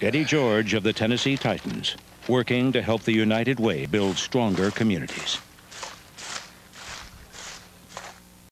Eddie George of the Tennessee Titans, working to help the United Way build stronger communities.